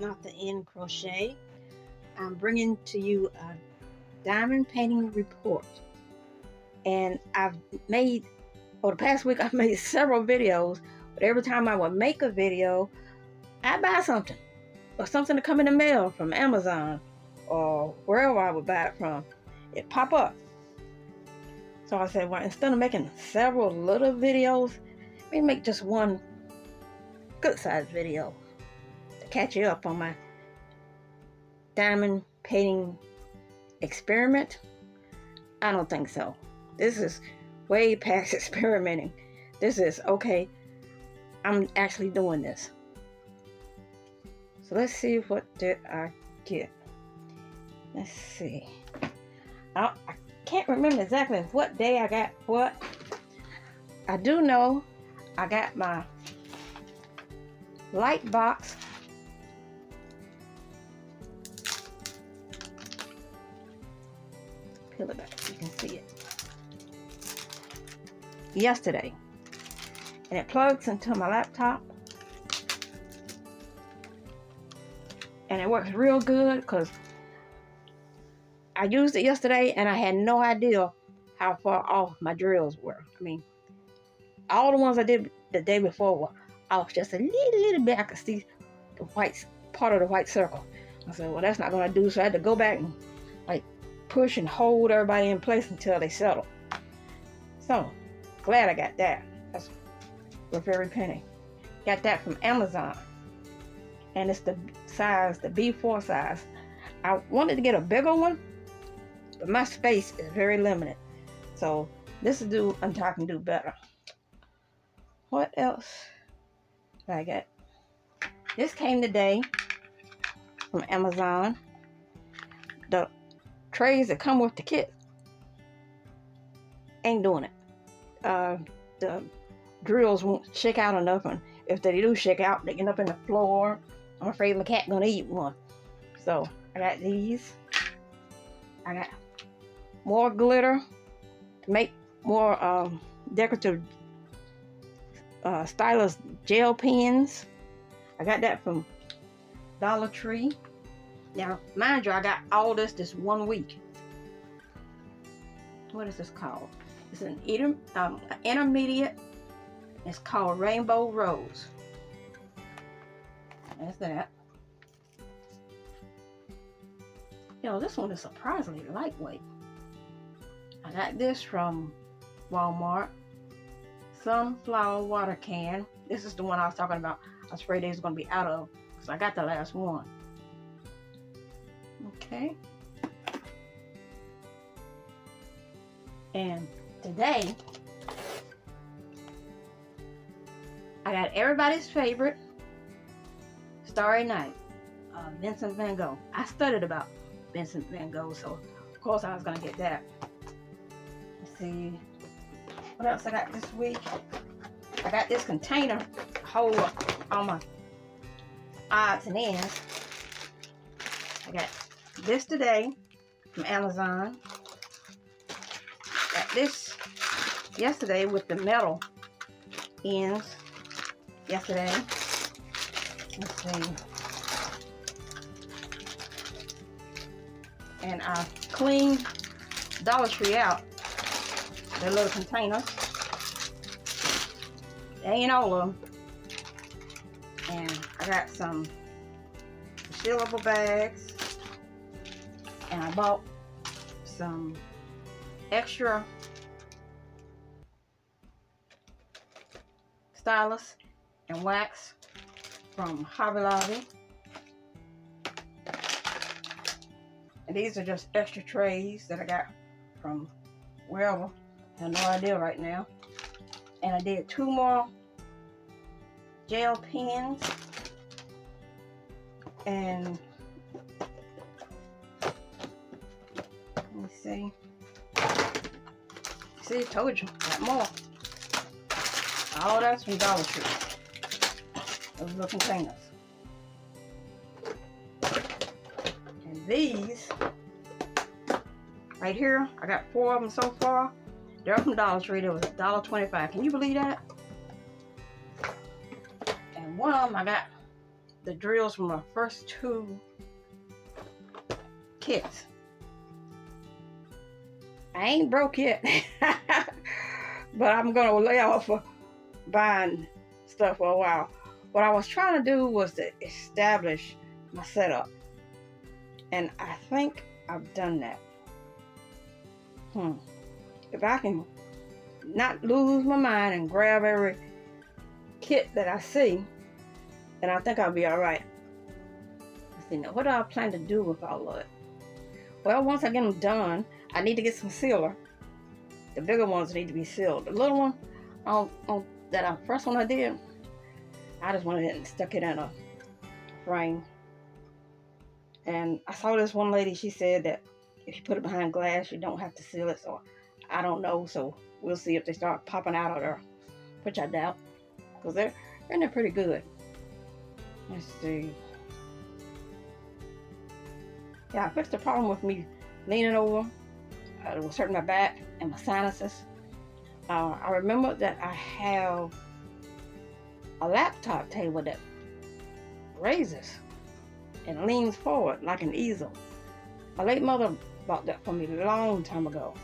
Knot the End crochet. I'm bringing to you a diamond painting report. And I've made, for the past week, I've made several videos, but every time I would make a video, I buy something or something to come in the mail from Amazon or wherever I would buy it from. It pop up. So I said, well, instead of making several little videos, let me make just one good sized video catch you up on my diamond painting experiment. I don't think so. This is way past experimenting. This is okay. I'm actually doing this. So let's see what did I get. Let's see. I, I can't remember exactly what day I got what. I do know I got my light box can see it yesterday and it plugs into my laptop and it works real good because I used it yesterday and I had no idea how far off my drills were. I mean, all the ones I did the day before were off just a little, little bit. I could see the white part of the white circle. I said, well, that's not going to do. So I had to go back and push and hold everybody in place until they settle. So glad I got that. That's worth every penny. Got that from Amazon. And it's the size, the B4 size. I wanted to get a bigger one, but my space is very limited. So this will do until I can do better. What else I got? This came today from Amazon. Trays that come with the kit ain't doing it. Uh, the drills won't shake out enough, and if they do shake out, they end up in the floor. I'm afraid my cat gonna eat one. So I got these. I got more glitter to make more um, decorative uh, stylus gel pens. I got that from Dollar Tree. Now, mind you, I got all this this one week. What is this called? It's an um, intermediate. It's called Rainbow Rose. That's that. You know, this one is surprisingly lightweight. I got this from Walmart. Sunflower water can. This is the one I was talking about. I was afraid they was going to be out of because I got the last one. Okay. And today, I got everybody's favorite Starry Night, uh, Vincent Van Gogh. I studied about Vincent Van Gogh, so of course I was gonna get that. Let's see, what else I got this week? I got this container to hold all my odds and ends. I got this today from Amazon. Got this yesterday with the metal ends yesterday. Let's see. And I cleaned Dollar Tree out. Their little containers. They ain't all of them. And I got some sealable bags. And I bought some extra stylus and wax from Hobby Lobby. And these are just extra trays that I got from wherever. I have no idea right now. And I did two more gel pens. And see. See, told you, got more. All that's from Dollar Tree those little containers. And these, right here, I got four of them so far. They're from Dollar Tree. They was $1.25. Can you believe that? And one of them I got the drills from my first two kits. I ain't broke yet, but I'm gonna lay off for buying stuff for a while. What I was trying to do was to establish my setup, and I think I've done that. Hmm. If I can not lose my mind and grab every kit that I see, then I think I'll be all right. Let's see, now what do I plan to do with all of it? Well, once I get them done, I need to get some sealer. The bigger ones need to be sealed. The little one, on, on that uh, first one I did, I just went ahead and stuck it in a frame. And I saw this one lady, she said that if you put it behind glass, you don't have to seal it. So I don't know. So we'll see if they start popping out of there, which I doubt. Because they're, they're pretty good. Let's see. Yeah, I fixed the problem with me leaning over. Uh, it was hurting my back and my sinuses. Uh, I remember that I have a laptop table that raises and leans forward like an easel. My late mother bought that for me a long time ago.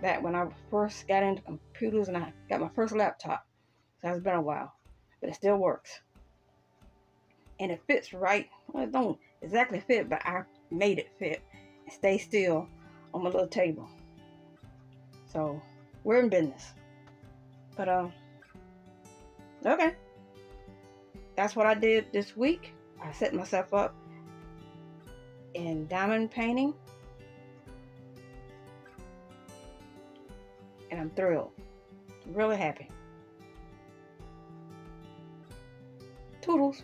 Back when I first got into computers and I got my first laptop. So it's been a while. But it still works. And it fits right. Well, it don't exactly fit, but I made it fit and stay still on my little table. So we're in business. But um okay. That's what I did this week. I set myself up in diamond painting. And I'm thrilled. Really happy. Toodles.